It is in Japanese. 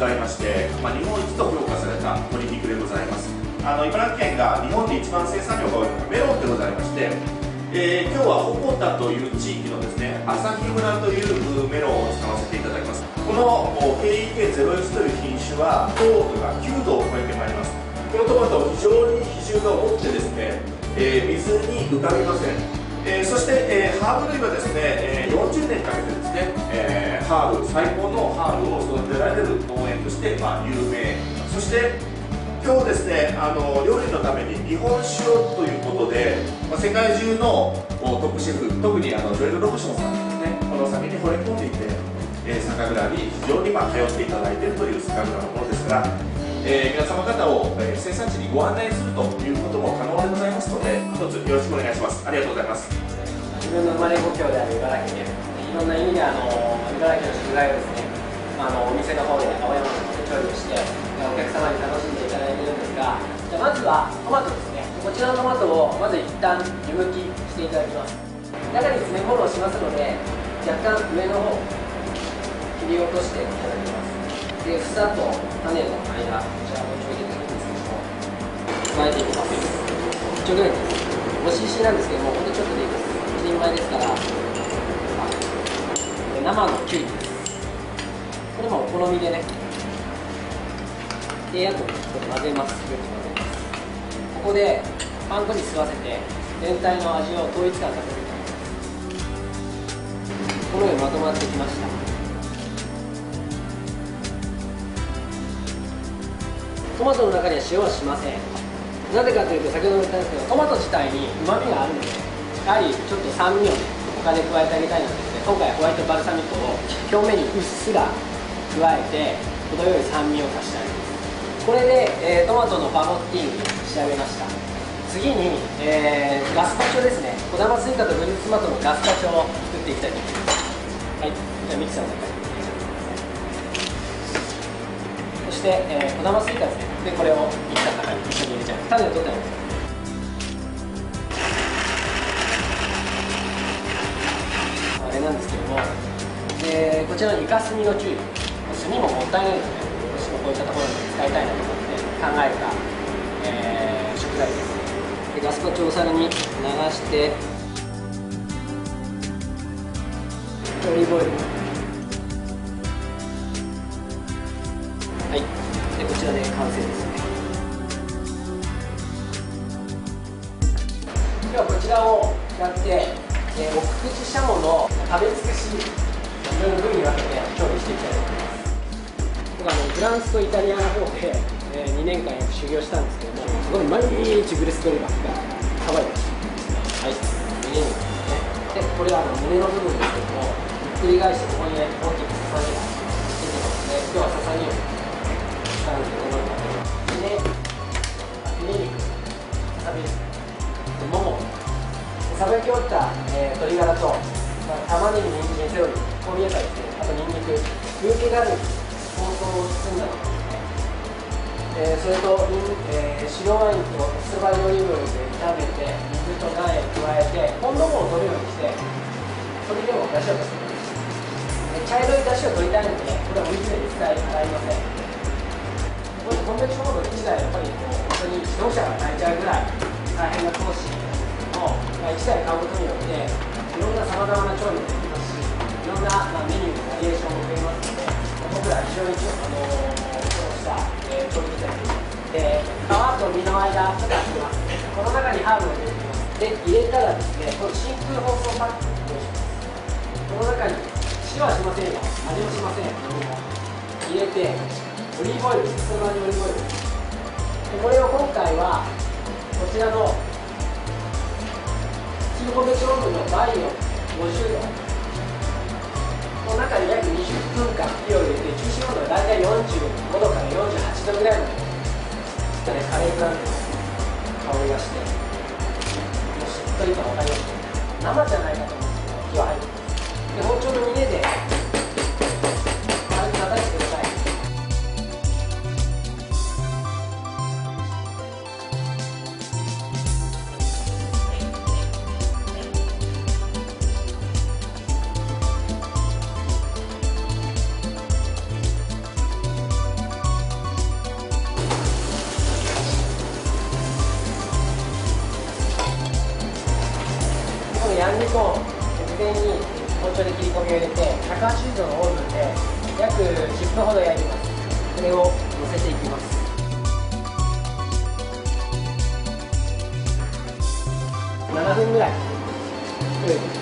ございまして、まあ、日本一と評価された鶏肉でございます。あの茨城県が日本で一番生産量が多いのがメロンでございまして、えー、今日は鉾田という地域のですね旭村というメロンを使わせていただきます。この KEK01 という品種は糖度が9度を超えてまいります。このトマト非常に比重が多くてですね、えー、水に浮かびません。えー、そして、えー、ハーブ類はですね、えー、40年かけてですね、えー、ハーブ最高のハーブを育てられる農園として、まあ、有名。そして今日ですねあの料理のために日本酒をということで、まあ、世界中のトップシェフ特にあのジョエル・ロブションさんですねこの酒に惚れ込んでいて、えー、酒蔵に非常に、まあ、通っていただいているという酒蔵のものですからえー、皆様方を、えー、生産地にご案内するということも可能でございますので一つよろしくお願いします。ありがとうございます。自分の生まれ故郷である茨城県いろんな意味であの茨城の食材をですね、まあ、あのお店の方で青山の方で調理をしてお客様に楽しんでいただいているんですがじゃまずはトマトですね。こちらのトマトをまず一旦湯むきしていただきます。中に詰め物をしますので若干上の方切り落としてで房と種の間こちらをちょい入れていくんですけども加えていきますちょいぐらいですおししなんですけどもほんとちょっとでいいです一人前ですから生のキュウリですこれもお好みでねであとちょっと混ぜますよく混ぜますここでパン粉に吸わせて全体の味を統一感させていきますこのようにまとまってきました。トマトの中には塩はしません。なぜかというと先ほども言ったんですけどトマト自体にうまみがあるのでやはりちょっと酸味をね他で加えてあげたいのです、ね、今回ホワイトバルサミコを表面にうっすら加えて程よい酸味を足してあげます。これで、えー、トマトのバゴッティング仕上げました。次に、えー、ガスパチョですね。小玉スイカとフルーツトマトのガスパチョを作っていきたいと思います。はい。じゃあミキサーの中にして、えー、小玉スイカですね。でこれをミキサーの中に一緒に入れちゃう。種を取ってあげます。あれなんですけども。でこちらのイカスミの注意炭ももったいないのでどうしてもこういったところに使いたいなと思って考えた、えー、食材です。でガスパチョをお皿に流して。オリーブオイル。でこちらで完成ですね。ではこちらを使って、えー、奥久慈しゃもの食べ尽くしいろいろ部位に分けて調理していきたいと思います。僕あのフランスとイタリアの方で、えー、2年間修行したんですけどもすごい毎日グレストリバーがさばいてますはい。胸肉ですね。でこれはあの胸の部分ですけどもひっくり返してここに、ね、大きくささみが出もも、さばき終わった、えー、鶏ガラと、まあ、玉ねぎ、人参、セロリ、香味野菜ですね、あとニンニク、有機ガルニ、香草を包んだのですね。えー、それと、えー、白ワインとスーパーオリーブオイルで炒めて水と苗加えてほんのもを取るようにしてそれでも出汁を出して茶色い出汁を取りたいのでこれは水で一切洗いませんこれコンベンションモード自体やっぱりもう本当に自動車が泣いちゃうぐらい大変な投資を1台買うことによっていろんなさまざまな調理もできますしいろんな、まあ、メニューのバリエーションも増えますので僕ら非常にあの苦労した、えー、調理機材でで皮と身の間ちょっと開けますこの中にハーブを入れていますで入れたらですねこの真空包装パックを用意しますこの中に塩はしませんよ味もしません入れてオリーブオイルそのまにオリーブオイルこれを今回はちらのキーボベチオーブンのバイオ50度の中に約20分間火を入れて中心温度が大体45度から48度ぐらいまで、ね、カレーブランドの香りがしてもうしっとりと分かります。生じゃないかと思うんですけど火は入ってます。で包丁の峰でランニコーン事前に包丁で切り込みを入れて180度のオーブンで約10分ほど焼いてます。これを乗せていきます。7分ぐらい。作れてます